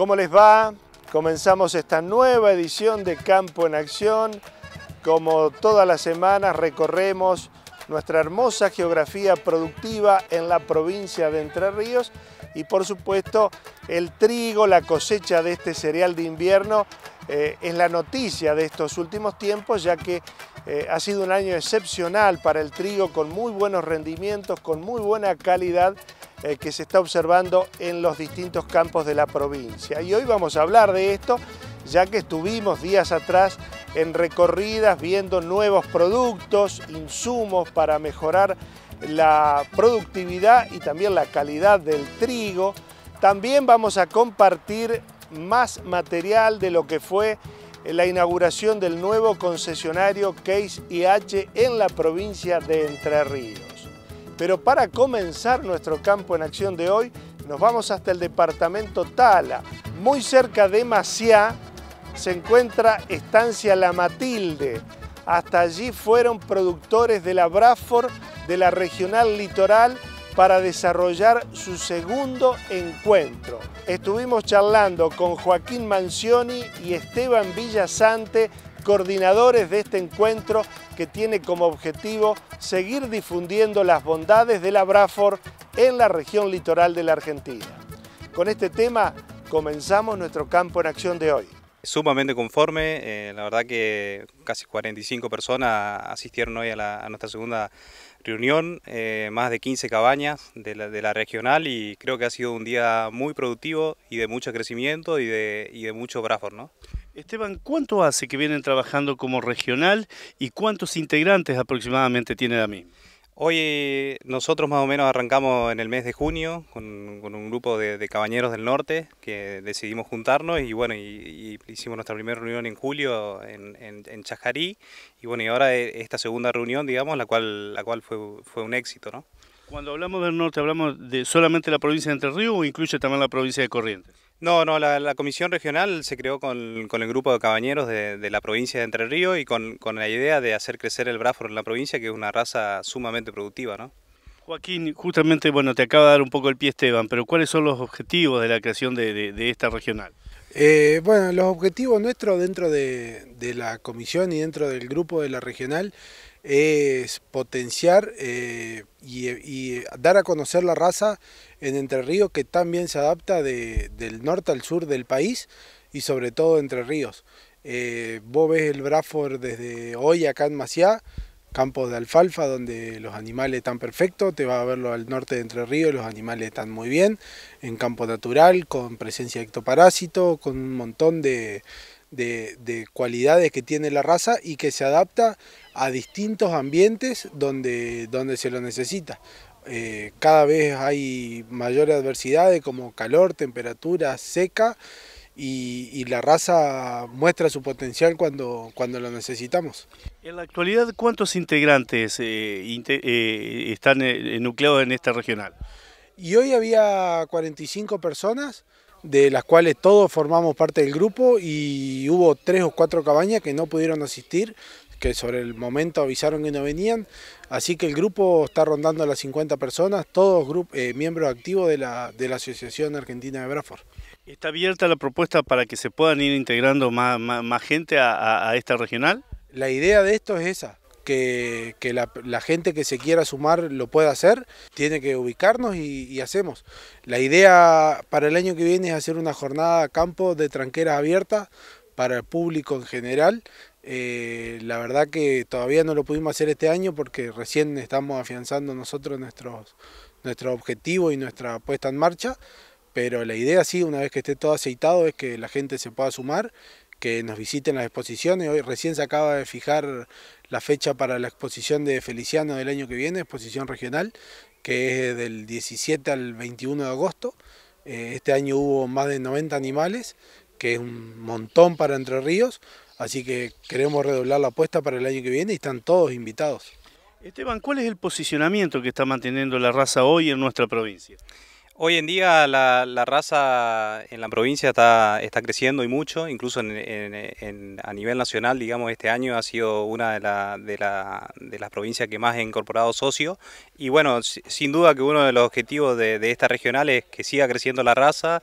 ¿Cómo les va? Comenzamos esta nueva edición de Campo en Acción. Como todas las semanas recorremos nuestra hermosa geografía productiva en la provincia de Entre Ríos y por supuesto el trigo, la cosecha de este cereal de invierno eh, es la noticia de estos últimos tiempos ya que eh, ha sido un año excepcional para el trigo con muy buenos rendimientos, con muy buena calidad eh, que se está observando en los distintos campos de la provincia. Y hoy vamos a hablar de esto, ya que estuvimos días atrás en recorridas viendo nuevos productos, insumos para mejorar la productividad y también la calidad del trigo. También vamos a compartir más material de lo que fue la inauguración del nuevo concesionario Case IH en la provincia de Entre Ríos. Pero para comenzar nuestro campo en acción de hoy, nos vamos hasta el departamento Tala. Muy cerca de Maciá se encuentra Estancia La Matilde. Hasta allí fueron productores de la Bradford de la Regional Litoral para desarrollar su segundo encuentro. Estuvimos charlando con Joaquín Mancioni y Esteban Villasante, coordinadores de este encuentro que tiene como objetivo seguir difundiendo las bondades de la Braford en la región litoral de la Argentina. Con este tema comenzamos nuestro campo en acción de hoy. Sumamente conforme, eh, la verdad que casi 45 personas asistieron hoy a, nuestra segunda reunión, eh, más de 15 cabañas de la, regional y creo que ha sido un día muy productivo y de mucho crecimiento y de, y de mucho Bradford. ¿no? Esteban, ¿cuánto hace que vienen trabajando como regional y cuántos integrantes aproximadamente tiene la misma? Hoy nosotros más o menos arrancamos en el mes de junio con, un grupo de, cabañeros del norte que decidimos juntarnos y bueno, y, hicimos nuestra primera reunión en julio en, en, Chajarí y bueno, y ahora esta segunda reunión, digamos, la cual, la cual fue, fue un éxito, ¿no? Cuando hablamos del norte, ¿hablamos de solamente la provincia de Entre Ríos o incluye también la provincia de Corrientes? No, no, la, comisión regional se creó con, el grupo de cabañeros de, la provincia de Entre Ríos y con, la idea de hacer crecer el Bradford en la provincia, que es una raza sumamente productiva, ¿no? Joaquín, justamente, bueno, te acaba de dar un poco el pie Esteban, pero ¿cuáles son los objetivos de la creación de, esta regional? Eh, bueno, los objetivos nuestros dentro de, la comisión y dentro del grupo de la regional es potenciar eh, y, dar a conocer la raza en Entre Ríos que también se adapta del norte al sur del país y sobre todo Entre Ríos. Eh, vos ves el Bradford desde hoy acá en Maciá, campos de alfalfa donde los animales están perfectos, te va a verlo al norte de Entre Ríos, los animales están muy bien, en campo natural, con presencia de ectoparásito, con un montón de, de, cualidades que tiene la raza y que se adapta a distintos ambientes donde, donde se lo necesita. Eh, cada vez hay mayores adversidades como calor, temperatura, seca y, la raza muestra su potencial cuando, cuando lo necesitamos. En la actualidad, ¿cuántos integrantes eh, eh, están nucleados en esta regional? Y hoy había 45 personas, de las cuales todos formamos parte del grupo y hubo tres o cuatro cabañas que no pudieron asistir, que sobre el momento avisaron que no venían, así que el grupo está rondando a las 50 personas, todos eh, miembros activos de la, de la Asociación Argentina de Bradford. ¿Está abierta la propuesta para que se puedan ir integrando más, más, gente a, esta regional? La idea de esto es esa, que, la, gente que se quiera sumar lo pueda hacer, tiene que ubicarnos y, hacemos. La idea para el año que viene es hacer una jornada a campo de tranqueras abiertas para el público en general. Eh, la verdad que todavía no lo pudimos hacer este año porque recién estamos afianzando nosotros nuestros, nuestro objetivo y nuestra puesta en marcha, pero la idea sí, una vez que esté todo aceitado, es que la gente se pueda sumar que nos visiten las exposiciones. Hoy recién se acaba de fijar la fecha para la exposición de Feliciano del año que viene, exposición regional, que es del 17 al 21 de agosto. Eh, este año hubo más de 90 animales, que es un montón para Entre Ríos, así que queremos redoblar la apuesta para el año que viene y están todos invitados. Esteban, ¿cuál es el posicionamiento que está manteniendo la raza hoy en nuestra provincia? Hoy en día la, raza en la provincia está, está creciendo y mucho, incluso a nivel nacional, digamos, este año ha sido una de, de, las provincias que más ha incorporado socios. Y bueno, sin duda que uno de los objetivos de, esta regional es que siga creciendo la raza,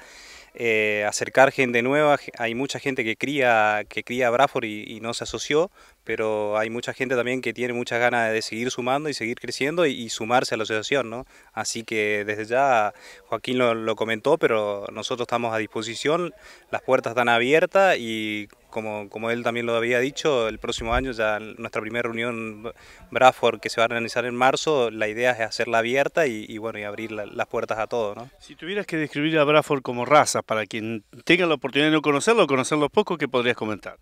eh, acercar gente nueva. Hay mucha gente que cría, que cría Bradford y, no se asoció, pero hay mucha gente también que tiene muchas ganas de seguir sumando y seguir creciendo y, sumarse a la asociación. ¿no? Así que desde ya Joaquín lo, comentó, pero nosotros estamos a disposición, las puertas están abiertas y como, como él también lo había dicho, el próximo año ya nuestra primera reunión Bradford que se va a realizar en marzo, la idea es hacerla abierta y, bueno y abrir las puertas a todo. ¿no? Si tuvieras que describir a Bradford como raza, para quien tenga la oportunidad de no conocerlo conocerlo poco, ¿qué podrías comentar?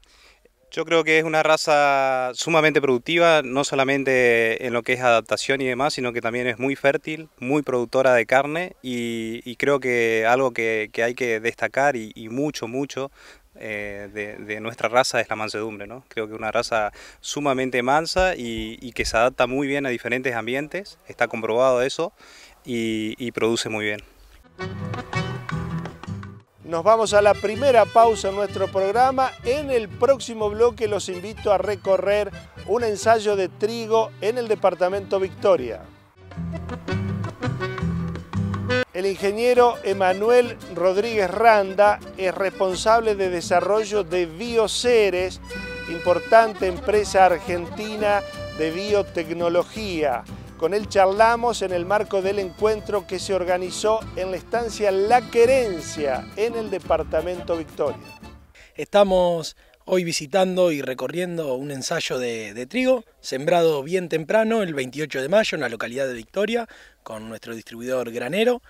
Yo creo que es una raza sumamente productiva, no solamente en lo que es adaptación y demás, sino que también es muy fértil, muy productora de carne y, creo que algo que, hay que destacar y, y mucho, mucho eh, de, nuestra raza es la mansedumbre. ¿no? Creo que es una raza sumamente mansa y, que se adapta muy bien a diferentes ambientes, está comprobado eso y, produce muy bien. Nos vamos a la primera pausa en nuestro programa. En el próximo bloque los invito a recorrer un ensayo de trigo en el departamento Victoria. El ingeniero Emanuel Rodríguez Randa es responsable de desarrollo de Bioceres, importante empresa argentina de biotecnología. Con él charlamos en el marco del encuentro que se organizó en la estancia La Querencia, en el departamento Victoria. Estamos hoy visitando y recorriendo un ensayo de, de, trigo, sembrado bien temprano, el 28 de mayo, en la localidad de Victoria, con nuestro distribuidor granero.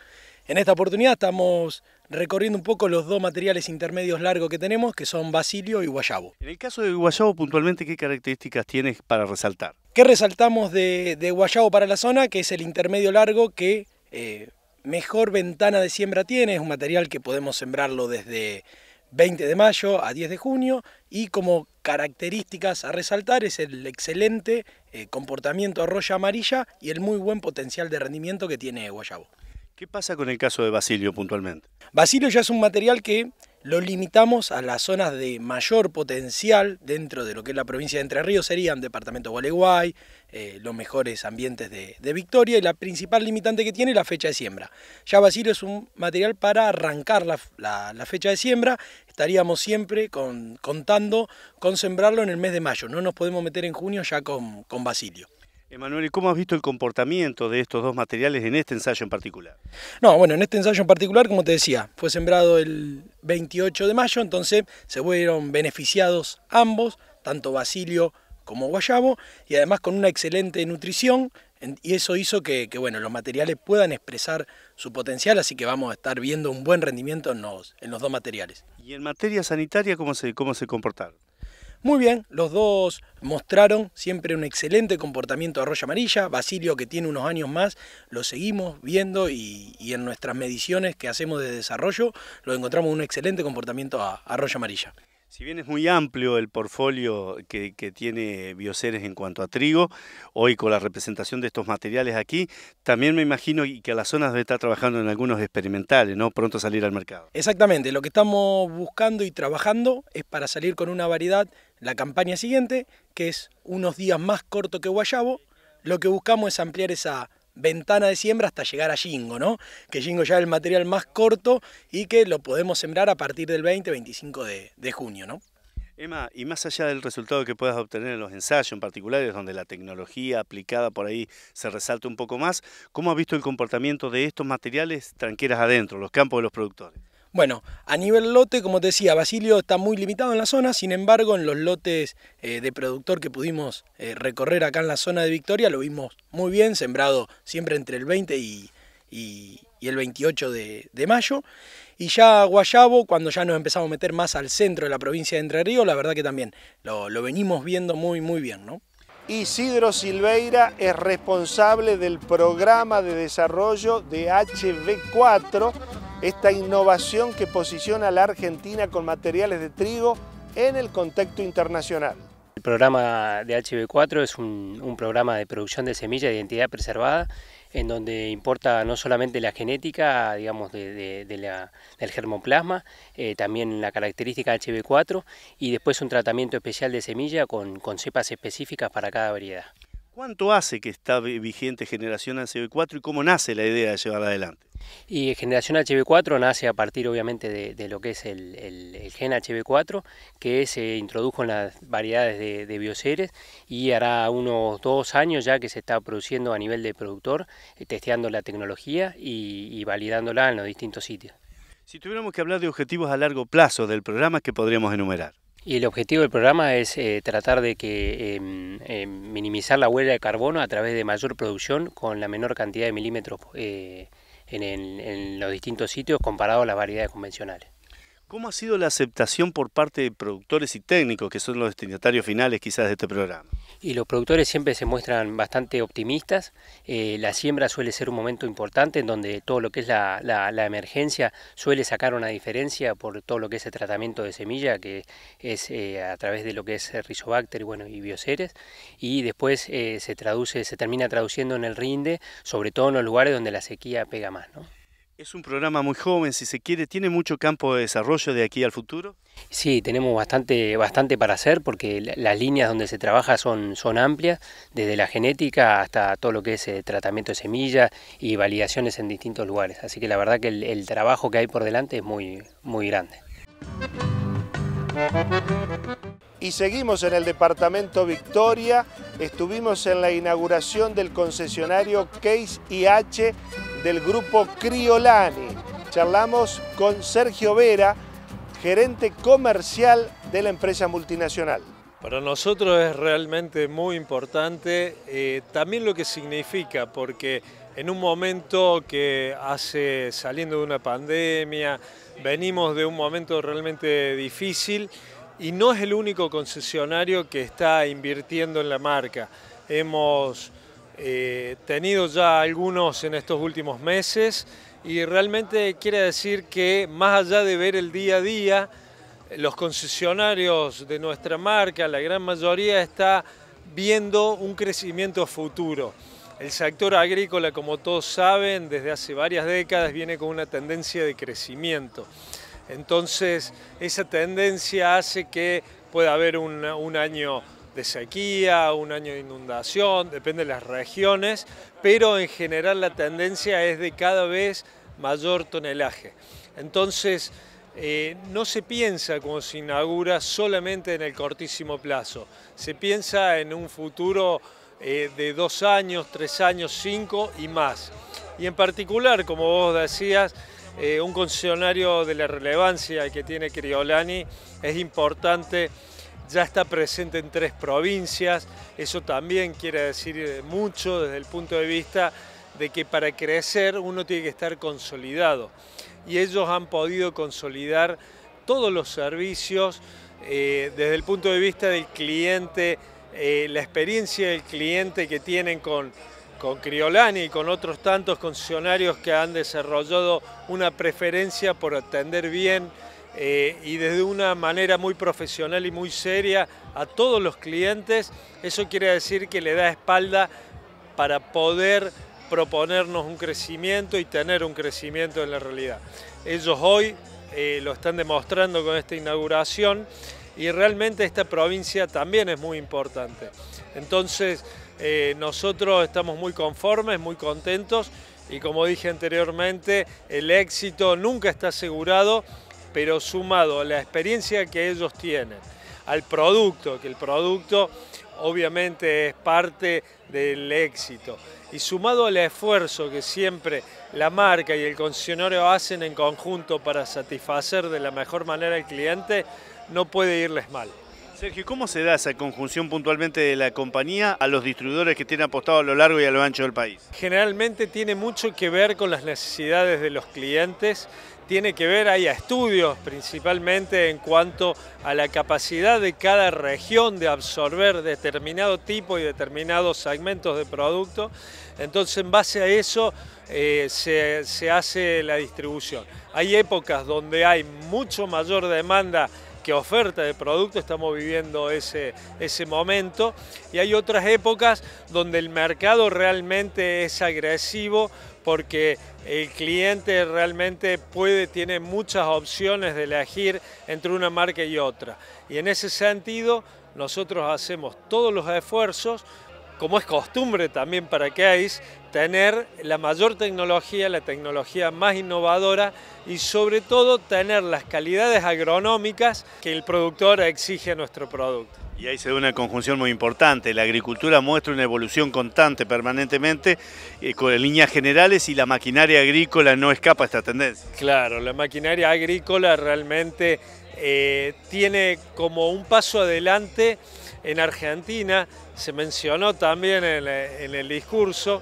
En esta oportunidad estamos recorriendo un poco los dos materiales intermedios largos que tenemos, que son basilio y guayabo. En el caso de guayabo, puntualmente, ¿qué características tienes para resaltar? ¿Qué resaltamos de, guayabo para la zona? Que es el intermedio largo que eh, mejor ventana de siembra tiene, es un material que podemos sembrarlo desde 20 de mayo a 10 de junio y como características a resaltar es el excelente eh, comportamiento arroya amarilla y el muy buen potencial de rendimiento que tiene guayabo. ¿Qué pasa con el caso de Basilio puntualmente? Basilio ya es un material que lo limitamos a las zonas de mayor potencial dentro de lo que es la provincia de Entre Ríos, serían departamento de Gualeguay, eh, los mejores ambientes de, Victoria y la principal limitante que tiene la fecha de siembra. Ya Basilio es un material para arrancar la, fecha de siembra, estaríamos siempre contando con sembrarlo en el mes de mayo, no nos podemos meter en junio ya con, con Basilio. Emanuel, ¿y cómo has visto el comportamiento de estos dos materiales en este ensayo en particular? No, bueno, en este ensayo en particular, como te decía, fue sembrado el 28 de mayo, entonces se fueron beneficiados ambos, tanto Basilio como Guayabo, y además con una excelente nutrición, y eso hizo que, bueno, los materiales puedan expresar su potencial, así que vamos a estar viendo un buen rendimiento en los, en los dos materiales. ¿Y en materia sanitaria cómo se, cómo se comportaron? Muy bien, los dos mostraron siempre un excelente comportamiento de arroya amarilla. Basilio, que tiene unos años más, lo seguimos viendo y, en nuestras mediciones que hacemos de desarrollo lo encontramos un excelente comportamiento a arroya amarilla. Si bien es muy amplio el portfolio que, tiene Bioceres en cuanto a trigo, hoy con la representación de estos materiales aquí, también me imagino que a las zonas debe estar trabajando en algunos experimentales, ¿no? Pronto salir al mercado. Exactamente, lo que estamos buscando y trabajando es para salir con una variedad la campaña siguiente, que es unos días más corto que Guayabo. Lo que buscamos es ampliar esa ventana de siembra hasta llegar a Jingo, ¿no? Que Jingo ya es el material más corto y que lo podemos sembrar a partir del 20-25 de, de, junio, ¿no? Emma, y más allá del resultado que puedas obtener en los ensayos en particulares, donde la tecnología aplicada por ahí se resalta un poco más, ¿cómo has visto el comportamiento de estos materiales tranqueras adentro, los campos de los productores? Bueno, a nivel lote, como te decía, Basilio está muy limitado en la zona, sin embargo, en los lotes eh, de productor que pudimos eh, recorrer acá en la zona de Victoria, lo vimos muy bien, sembrado siempre entre el 20 y, el 28 de, mayo. Y ya Guayabo, cuando ya nos empezamos a meter más al centro de la provincia de Entre Ríos, la verdad que también lo, lo venimos viendo muy, muy bien, ¿no? Isidro Silveira es responsable del programa de desarrollo de HB4 esta innovación que posiciona a la Argentina con materiales de trigo en el contexto internacional. El programa de HB4 es un, programa de producción de semilla de identidad preservada en donde importa no solamente la genética, digamos, de, del germoplasma, eh, también la característica HB4 y después un tratamiento especial de semilla con cepas específicas para cada variedad. ¿Cuánto hace que está vigente Generación HB4 y cómo nace la idea de llevarla adelante? Y Generación HB4 nace a partir obviamente de, lo que es el, gen HB4 que se introdujo en las variedades de, de, bioseres y hará unos dos años ya que se está produciendo a nivel de productor, eh, testeando la tecnología y validándola en los distintos sitios. Si tuviéramos que hablar de objetivos a largo plazo del programa, ¿qué podríamos enumerar? Y el objetivo del programa es eh, tratar de que em, em, minimizar la huella de carbono a través de mayor producción con la menor cantidad de milímetros eh, en, los distintos sitios comparado a las variedades convencionales. ¿Cómo ha sido la aceptación por parte de productores y técnicos, que son los destinatarios finales quizás de este programa? Y los productores siempre se muestran bastante optimistas. Eh, la siembra suele ser un momento importante en donde todo lo que es la, emergencia suele sacar una diferencia por todo lo que es el tratamiento de semilla, que es eh, a través de lo que es Rizobacter bueno, y Bioceres. Y después eh, se traduce, se termina traduciendo en el rinde, sobre todo en los lugares donde la sequía pega más. ¿no? Es un programa muy joven, si se quiere, ¿tiene mucho campo de desarrollo de aquí al futuro? Sí, tenemos bastante, bastante para hacer porque las líneas donde se trabaja son, son amplias, desde la genética hasta todo lo que es eh, tratamiento de semillas y validaciones en distintos lugares. Así que la verdad que el, trabajo que hay por delante es muy, muy grande. Y seguimos en el departamento Victoria, estuvimos en la inauguración del concesionario Case IH del grupo Criolani. Charlamos con Sergio Vera, gerente comercial de la empresa multinacional. Para nosotros es realmente muy importante eh, también lo que significa, porque en un momento que hace saliendo de una pandemia, venimos de un momento realmente difícil y no es el único concesionario que está invirtiendo en la marca. Hemos eh, tenido ya algunos en estos últimos meses y realmente quiere decir que más allá de ver el día a día, los concesionarios de nuestra marca, la gran mayoría está viendo un crecimiento futuro. El sector agrícola, como todos saben, desde hace varias décadas viene con una tendencia de crecimiento. Entonces, esa tendencia hace que pueda haber un año de sequía, un año de inundación, depende de las regiones, pero en general la tendencia es de cada vez mayor tonelaje. Entonces, eh, no se piensa como se inaugura solamente en el cortísimo plazo, se piensa en un futuro eh, de dos años, tres años, cinco y más. Y en particular, como vos decías, eh, un concesionario de la relevancia que tiene Criolani es importante ya está presente en tres provincias, eso también quiere decir eh, mucho desde el punto de vista de que para crecer uno tiene que estar consolidado. Y ellos han podido consolidar todos los servicios eh, desde el punto de vista del cliente, eh, la experiencia del cliente que tienen con, con Criolani y con otros tantos concesionarios que han desarrollado una preferencia por atender bien eh, y desde una manera muy profesional y muy seria a todos los clientes, eso quiere decir que le da espalda para poder proponernos un crecimiento y tener un crecimiento en la realidad. Ellos hoy eh, lo están demostrando con esta inauguración y realmente esta provincia también es muy importante. Entonces eh, nosotros estamos muy conformes, muy contentos y como dije anteriormente, el éxito nunca está asegurado, pero sumado a la experiencia que ellos tienen, al producto, que el producto obviamente es parte del éxito, y sumado al esfuerzo que siempre la marca y el concesionario hacen en conjunto para satisfacer de la mejor manera al cliente, no puede irles mal. Sergio, ¿cómo se da esa conjunción puntualmente de la compañía a los distribuidores que tienen apostado a lo largo y a lo ancho del país? Generalmente tiene mucho que ver con las necesidades de los clientes tiene que ver, hay estudios principalmente en cuanto a la capacidad de cada región de absorber determinado tipo y determinados segmentos de producto. Entonces en base a eso eh, se, hace la distribución. Hay épocas donde hay mucho mayor demanda que oferta de producto, estamos viviendo ese, ese momento, y hay otras épocas donde el mercado realmente es agresivo porque el cliente realmente puede, tiene muchas opciones de elegir entre una marca y otra. Y en ese sentido, nosotros hacemos todos los esfuerzos como es costumbre también para Case, tener la mayor tecnología, la tecnología más innovadora y sobre todo tener las calidades agronómicas que el productor exige a nuestro producto. Y ahí se da una conjunción muy importante. La agricultura muestra una evolución constante permanentemente eh, con líneas generales y la maquinaria agrícola no escapa a esta tendencia. Claro, la maquinaria agrícola realmente eh, tiene como un paso adelante en Argentina, se mencionó también en, el discurso,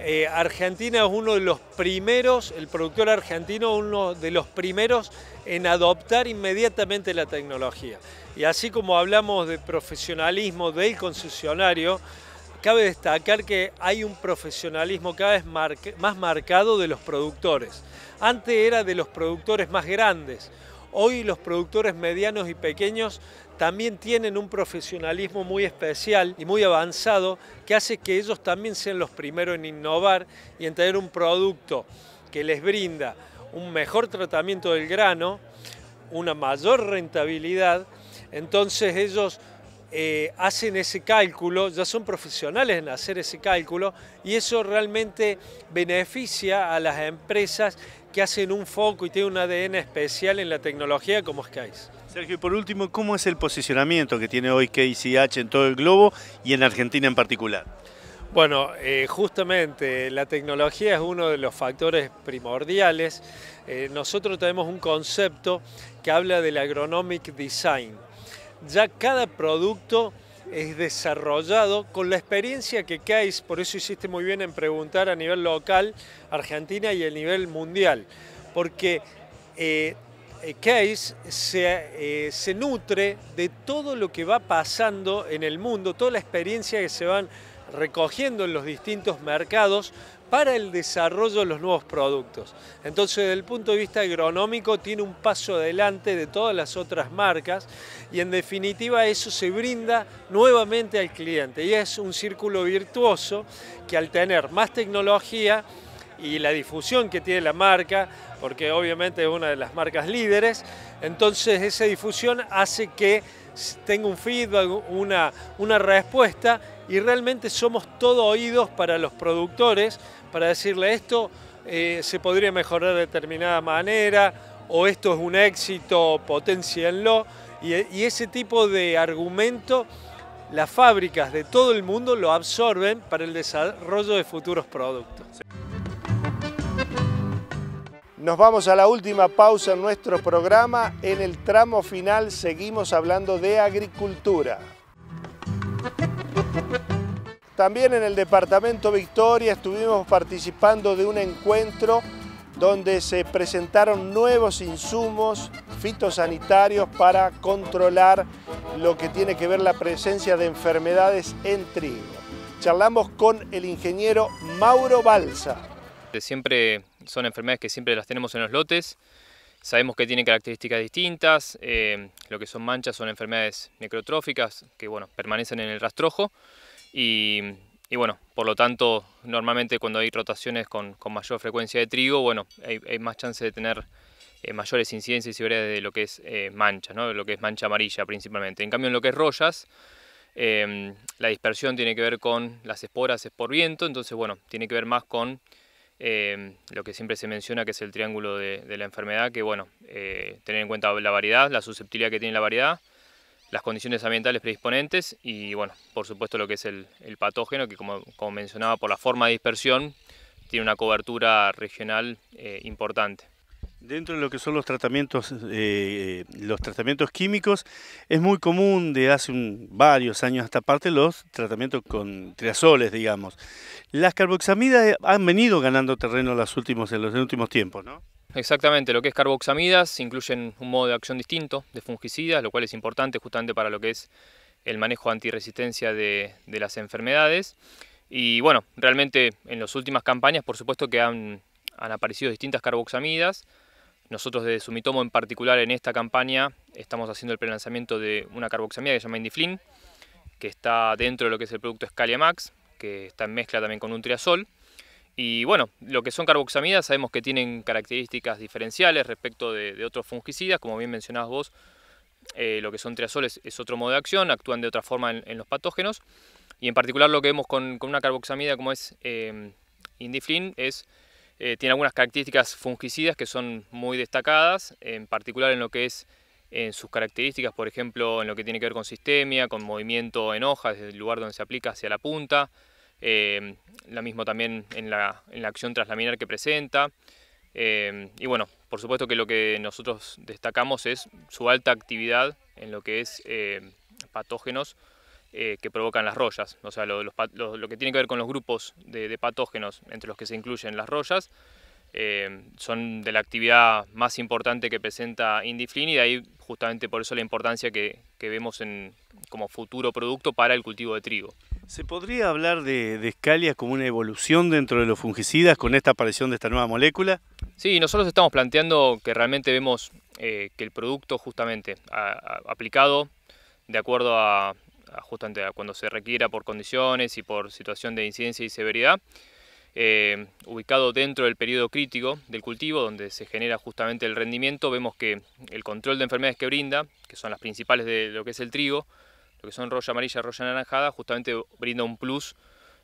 eh, Argentina es uno de los primeros, el productor argentino uno de los primeros en adoptar inmediatamente la tecnología. Y así como hablamos de profesionalismo del concesionario, cabe destacar que hay un profesionalismo cada vez más marcado de los productores. Antes era de los productores más grandes, Hoy los productores medianos y pequeños también tienen un profesionalismo muy especial y muy avanzado que hace que ellos también sean los primeros en innovar y en tener un producto que les brinda un mejor tratamiento del grano, una mayor rentabilidad, entonces ellos eh, hacen ese cálculo, ya son profesionales en hacer ese cálculo y eso realmente beneficia a las empresas que hacen un foco y tienen un ADN especial en la tecnología como es. Sergio, por último, ¿cómo es el posicionamiento que tiene hoy KCH en todo el globo y en Argentina en particular? Bueno, eh, justamente la tecnología es uno de los factores primordiales. Eh, nosotros tenemos un concepto que habla del agronomic design. Ya cada producto es desarrollado con la experiencia que CASE, por eso hiciste muy bien en preguntar a nivel local, Argentina y a nivel mundial, porque eh, eh, se, eh, se nutre de todo lo que va pasando en el mundo, toda la experiencia que se van recogiendo en los distintos mercados para el desarrollo de los nuevos productos. Entonces, desde el punto de vista agronómico, tiene un paso adelante de todas las otras marcas y en definitiva eso se brinda nuevamente al cliente y es un círculo virtuoso que al tener más tecnología y la difusión que tiene la marca, porque obviamente es una de las marcas líderes, entonces esa difusión hace que tenga un feedback, una, una respuesta y realmente somos todo oídos para los productores para decirle esto eh, se podría mejorar de determinada manera o esto es un éxito, potencienlo y, y ese tipo de argumento las fábricas de todo el mundo lo absorben para el desarrollo de futuros productos. Nos vamos a la última pausa en nuestro programa. En el tramo final seguimos hablando de agricultura. También en el departamento Victoria estuvimos participando de un encuentro donde se presentaron nuevos insumos fitosanitarios para controlar lo que tiene que ver la presencia de enfermedades en trigo. Charlamos con el ingeniero Mauro Balsa. Siempre son enfermedades que siempre las tenemos en los lotes, sabemos que tienen características distintas, eh, lo que son manchas son enfermedades necrotróficas que bueno, permanecen en el rastrojo y, bueno, por lo tanto, normalmente cuando hay rotaciones con, mayor frecuencia de trigo, bueno, hay, más chance de tener eh, mayores incidencias y de lo que es eh, mancha, ¿no? lo que es mancha amarilla principalmente. En cambio, en lo que es rollas, em, la dispersión tiene que ver con las esporas es por viento, entonces, bueno, tiene que ver más con em, lo que siempre se menciona, que es el triángulo de, de la enfermedad, que, bueno, eh, tener en cuenta la variedad, la susceptibilidad que tiene la variedad, las condiciones ambientales predisponentes y, bueno, por supuesto lo que es el, patógeno, que como, mencionaba, por la forma de dispersión, tiene una cobertura regional eh, importante. Dentro de lo que son los tratamientos, eh, los tratamientos químicos, es muy común de hace varios años hasta parte los tratamientos con triazoles, digamos. Las carboxamidas han venido ganando terreno en los últimos, en los últimos tiempos, ¿no? Exactamente, lo que es carboxamidas incluyen un modo de acción distinto de fungicidas, lo cual es importante justamente para lo que es el manejo antirresistencia de, de las enfermedades. Y bueno, realmente en las últimas campañas, por supuesto que han, han aparecido distintas carboxamidas. Nosotros desde Sumitomo en particular en esta campaña estamos haciendo el prelanzamiento de una carboxamida que se llama Indiflin, que está dentro de lo que es el producto Scalia Max, que está en mezcla también con un triazol. Y bueno, lo que son carboxamidas sabemos que tienen características diferenciales respecto de, otros fungicidas, como bien mencionabas vos, eh, lo que son triazoles es otro modo de acción, actúan de otra forma en, los patógenos, y en particular lo que vemos con, una carboxamida como es eh, Indiflin es, eh, tiene algunas características fungicidas que son muy destacadas, en particular en lo que es en sus características, por ejemplo, en lo que tiene que ver con sistemia, con movimiento en hojas, desde el lugar donde se aplica hacia la punta, eh, la mismo también en la, en la, acción traslaminar que presenta. Eh, y bueno, por supuesto que lo que nosotros destacamos es su alta actividad en lo que es eh, patógenos que provocan las rollas, o sea, lo, que tiene que ver con los grupos de, patógenos entre los que se incluyen las rollas, son de la actividad más importante que presenta Indiflin y de ahí justamente por eso la importancia que, que vemos en, como futuro producto para el cultivo de trigo. ¿Se podría hablar de, de Scalia como una evolución dentro de los fungicidas con esta aparición de esta nueva molécula? Sí, nosotros estamos planteando que realmente vemos eh, que el producto justamente aplicado de acuerdo a, justamente a cuando se requiera por condiciones y por situación de incidencia y severidad, eh, ubicado dentro del periodo crítico del cultivo, donde se genera justamente el rendimiento, vemos que el control de enfermedades que brinda, que son las principales de lo que es el trigo, lo que son roya amarilla, roya anaranjada, justamente brinda un plus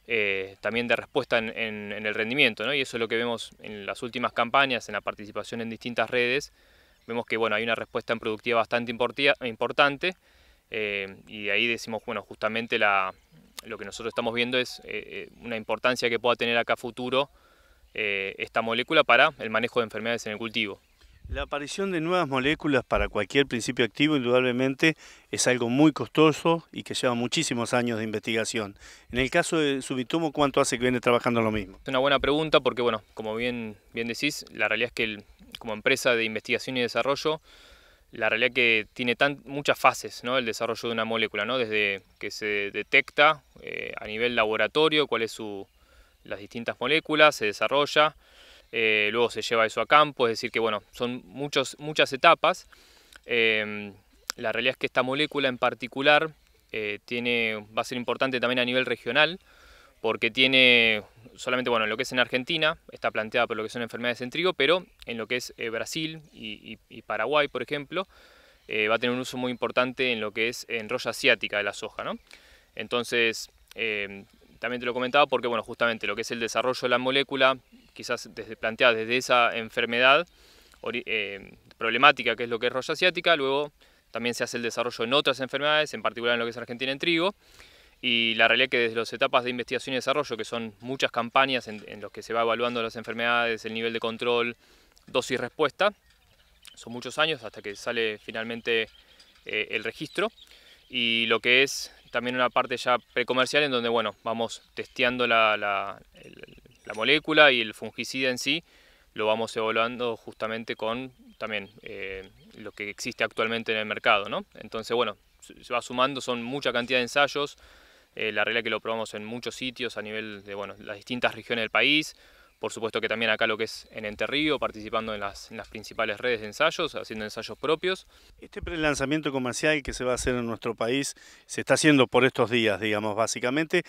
eh, también de respuesta en, el rendimiento, y eso es lo que vemos en las últimas campañas, en la participación en distintas redes, vemos que bueno, hay una respuesta en productividad bastante importante, eh, y ahí decimos, bueno, justamente lo que nosotros estamos viendo es eh, una importancia que pueda tener acá futuro esta molécula para el manejo de enfermedades en el cultivo. La aparición de nuevas moléculas para cualquier principio activo indudablemente es algo muy costoso y que lleva muchísimos años de investigación. En el caso de Subitomo, ¿cuánto hace que viene trabajando lo mismo? Es una buena pregunta porque, bueno, como bien, bien decís, la realidad es que como empresa de investigación y desarrollo, la realidad es que tiene tan, muchas fases ¿no? el desarrollo de una molécula, ¿no? desde que se detecta eh, a nivel laboratorio cuáles son las distintas moléculas, se desarrolla, eh, luego se lleva eso a campo, es decir que bueno, son muchos, muchas etapas. Em, la realidad es que esta molécula en particular eh, tiene, va a ser importante también a nivel regional, porque tiene solamente, bueno, en lo que es en Argentina, está planteada por lo que son enfermedades en trigo, pero en lo que es eh, Brasil y, Paraguay, por ejemplo, va a tener un uso muy importante en lo que es en asiática de la soja, ¿no? Entonces, em, también te lo comentaba porque, bueno, justamente lo que es el desarrollo de la molécula, quizás desde, planteada desde esa enfermedad eh, problemática que es lo que es roya asiática, luego también se hace el desarrollo en otras enfermedades, en particular en lo que es Argentina en trigo, y la realidad es que desde las etapas de investigación y desarrollo, que son muchas campañas en, en los que se va evaluando las enfermedades, el nivel de control, dosis-respuesta, son muchos años hasta que sale finalmente eh, el registro, y lo que es también una parte ya precomercial en donde bueno, vamos testeando la, molécula y el fungicida en sí, lo vamos evaluando justamente con también eh, lo que existe actualmente en el mercado. ¿no? Entonces bueno, se va sumando, son mucha cantidad de ensayos, eh, la realidad que lo probamos en muchos sitios a nivel de bueno, las distintas regiones del país, por supuesto que también acá lo que es en Enterrío, participando en las, principales redes de ensayos, haciendo ensayos propios. Este prelanzamiento comercial que se va a hacer en nuestro país se está haciendo por estos días, digamos, básicamente.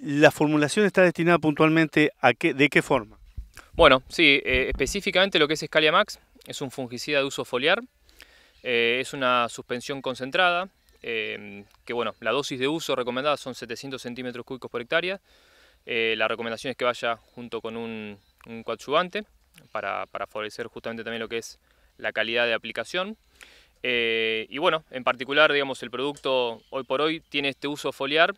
¿La formulación está destinada puntualmente a qué, de qué forma? Bueno, sí, eh, específicamente lo que es Scalia Max es un fungicida de uso foliar, eh, es una suspensión concentrada, eh, que bueno, la dosis de uso recomendada son 700 centímetros cúbicos por hectárea, la recomendación es que vaya junto con un, un coadyuvante para, favorecer justamente también lo que es la calidad de aplicación. Y bueno, en particular, digamos, el producto hoy por hoy tiene este uso foliar,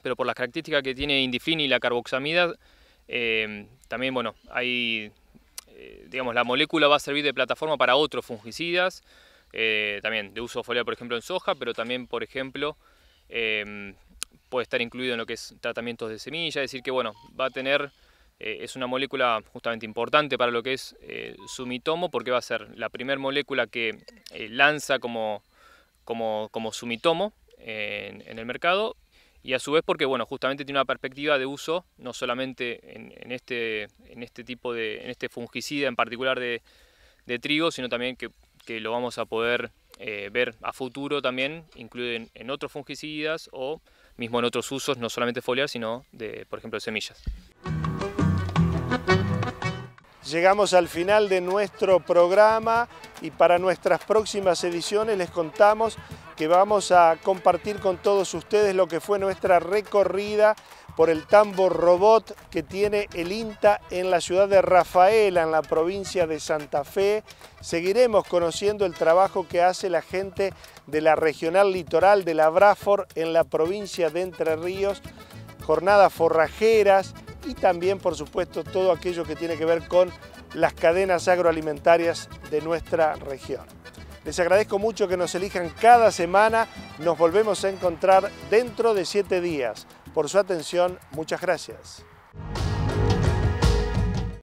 pero por las características que tiene Indifin y la carboxamida, eh, también, bueno, hay, digamos, la molécula va a servir de plataforma para otros fungicidas, también de uso foliar, por ejemplo, en soja, pero también, por ejemplo, puede estar incluido en lo que es tratamientos de semilla, es decir que bueno, va a tener, eh, es una molécula justamente importante para lo que es eh, sumitomo porque va a ser la primera molécula que eh, lanza como, como, como sumitomo en, el mercado y a su vez porque bueno, justamente tiene una perspectiva de uso no solamente en, este, en este tipo de, en este fungicida en particular de, trigo, sino también que, lo vamos a poder ver a futuro también, incluido en otros fungicidas o mismo en otros usos, no solamente foliar, sino de, por ejemplo, de semillas. Llegamos al final de nuestro programa y para nuestras próximas ediciones les contamos que vamos a compartir con todos ustedes lo que fue nuestra recorrida por el tambo robot que tiene el INTA en la ciudad de Rafaela, en la provincia de Santa Fe. Seguiremos conociendo el trabajo que hace la gente de la regional litoral de la Brafor en la provincia de Entre Ríos, jornadas forrajeras y también, por supuesto, todo aquello que tiene que ver con las cadenas agroalimentarias de nuestra región. Les agradezco mucho que nos elijan cada semana. Nos volvemos a encontrar dentro de siete días. Por su atención, muchas gracias.